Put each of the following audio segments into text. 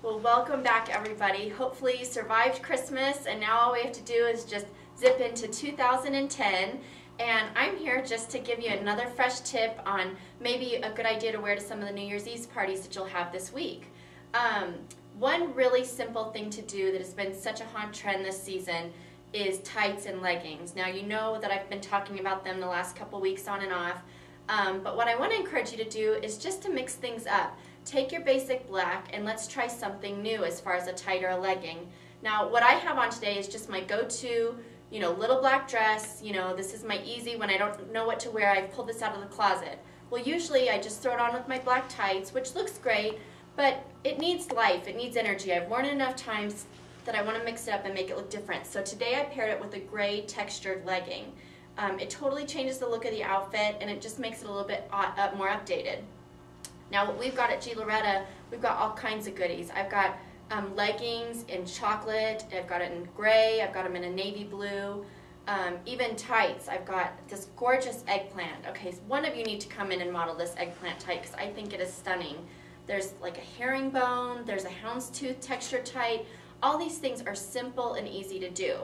Well, welcome back everybody. Hopefully you survived Christmas and now all we have to do is just zip into 2010 and I'm here just to give you another fresh tip on maybe a good idea to wear to some of the New Year's Eve parties that you'll have this week. Um, one really simple thing to do that has been such a hot trend this season is tights and leggings. Now you know that I've been talking about them the last couple weeks on and off, um, but what I want to encourage you to do is just to mix things up. Take your basic black and let's try something new as far as a tight or a legging. Now what I have on today is just my go-to you know, little black dress, you know, this is my easy, when I don't know what to wear, I pull this out of the closet. Well, usually I just throw it on with my black tights, which looks great, but it needs life, it needs energy. I've worn it enough times that I want to mix it up and make it look different. So today I paired it with a gray textured legging. Um, it totally changes the look of the outfit and it just makes it a little bit uh, more updated. Now what we've got at G. Loretta, we've got all kinds of goodies. I've got um, leggings in chocolate. I've got it in gray. I've got them in a navy blue. Um, even tights. I've got this gorgeous eggplant. Okay, so one of you need to come in and model this eggplant tight because I think it is stunning. There's like a herringbone. There's a houndstooth texture tight. All these things are simple and easy to do.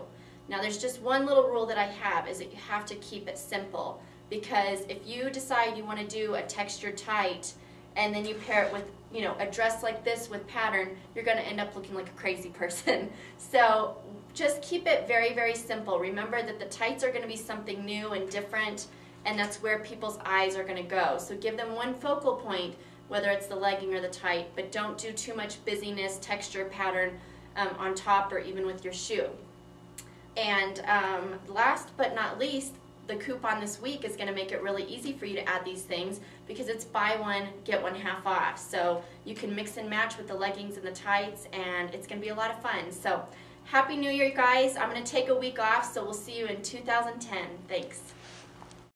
Now there's just one little rule that I have is that you have to keep it simple because if you decide you want to do a textured tight and then you pair it with you know a dress like this with pattern you're going to end up looking like a crazy person. So just keep it very very simple. Remember that the tights are going to be something new and different and that's where people's eyes are going to go. So give them one focal point whether it's the legging or the tight but don't do too much busyness texture pattern um, on top or even with your shoe. And um, last but not least the coupon this week is going to make it really easy for you to add these things because it's buy one, get one half off. So you can mix and match with the leggings and the tights and it's going to be a lot of fun. So Happy New Year, guys. I'm going to take a week off, so we'll see you in 2010. Thanks.